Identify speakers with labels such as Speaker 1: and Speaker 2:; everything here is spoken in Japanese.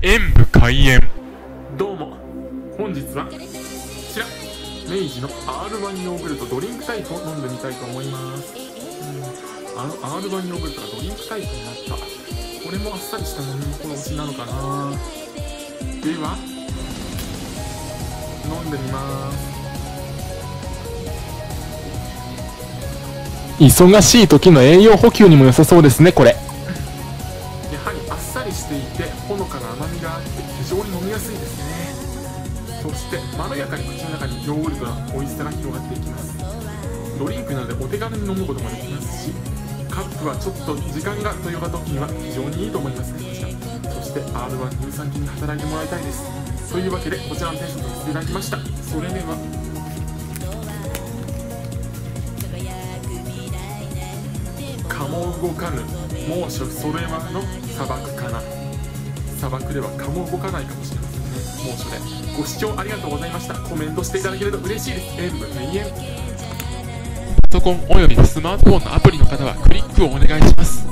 Speaker 1: 演武開演。
Speaker 2: どうも。本日はこちら。明治の R1 ヨーグルトドリンクタイプを飲んでみたいと思います、うん、あの R1 ヨーグルトがドリンクタイプになった。これもあっさりした飲み物推しなのかな。では飲んでみます。
Speaker 3: 忙しい時の栄養補給にも良さそうですねこれ
Speaker 2: はりあっさりしていてほのかな甘みがあって非常に飲みやすいですね。そしてまろやかに口の中にヨーグルトの美味しさが広がっていきます。ドリンクなのでお手軽に飲むこともできますしカップはちょっと時間がという時には非常にいいと思います。ねそして R1 乳酸菌に働いてもらいたいです。というわけでこちらのテンションさせていただきました。それでは。も動かぬ。猛暑それはの砂漠かな。砂漠では蚊も動かないかもしれませんね。猛暑で。ご視聴ありがとうございました。コメントしていただけると嬉しいです。演武閉園
Speaker 1: パソコンおよびスマートフォンのアプリの方はクリックをお願いします。